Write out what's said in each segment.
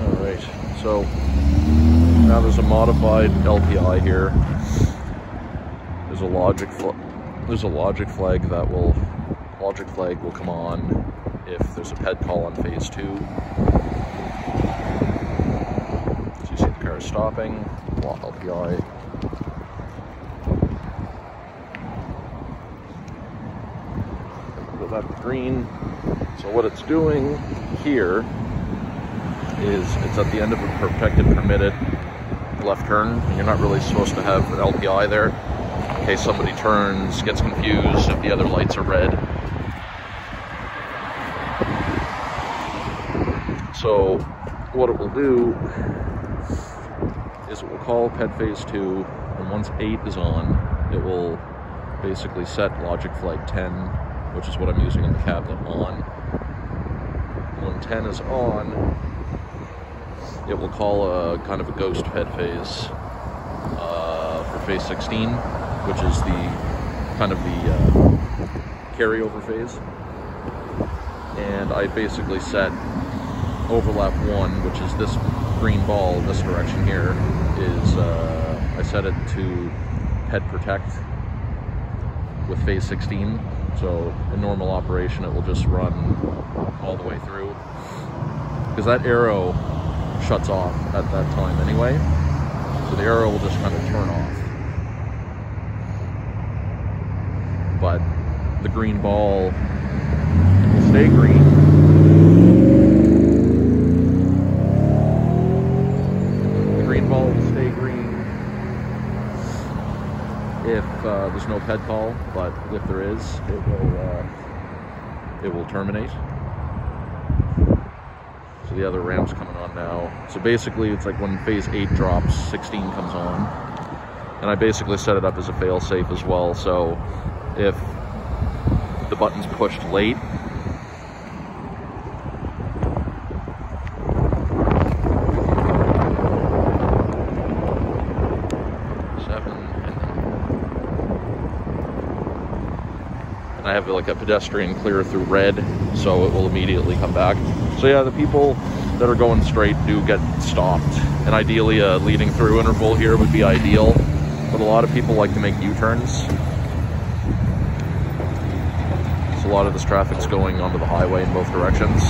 Alright, so now there's a modified LPI here. There's a logic there's a logic flag that will logic flag will come on if there's a ped call on phase two. So you see the car is stopping, LPI. Go that green. So what it's doing here is it's at the end of a protected permitted left turn. You're not really supposed to have an LPI there in case somebody turns, gets confused if the other lights are red. So what it will do is it will call PED phase 2 and once 8 is on it will basically set logic flag 10 which is what I'm using in the cabinet on. When 10 is on it will call a kind of a ghost PED phase uh, for phase 16, which is the kind of the uh, carryover phase. And I basically set overlap one, which is this green ball this direction here, is uh, I set it to PED protect with phase 16. So in normal operation, it will just run all the way through. Because that arrow shuts off at that time anyway. So the arrow will just kind of turn off. But the green ball will stay green. The green ball will stay green if uh, there's no ped call, but if there is, it will uh, it will terminate. So the other ramp's coming on now. So basically it's like when phase 8 drops, 16 comes on. And I basically set it up as a fail-safe as well, so if the button's pushed late, I have like a pedestrian clear through red, so it will immediately come back. So yeah, the people that are going straight do get stopped. And ideally a leading through interval here would be ideal. But a lot of people like to make U-turns. So a lot of this traffic's going onto the highway in both directions.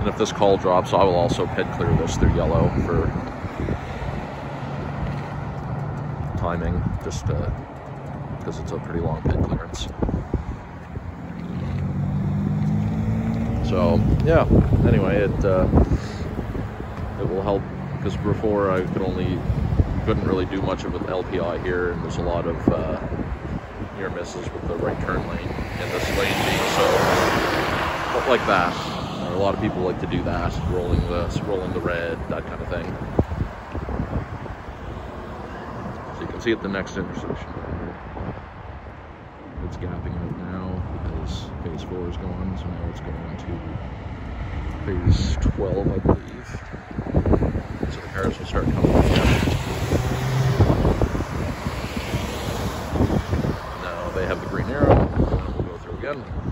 And if this call drops, I will also ped clear this through yellow for timing, just because uh, it's a pretty long ped clearance. So yeah, anyway, it uh, it will help because before I could only couldn't really do much of an LPI here, and there's a lot of uh, near misses with the right turn lane in this lane being so like that. a lot of people like to do that, rolling the rolling the red, that kind of thing. So you can see at the next intersection. It's gapping out now because phase four is going, so now it's going to phase 12, I believe. So the cars will start coming again. Now they have the green arrow, and we'll go through again.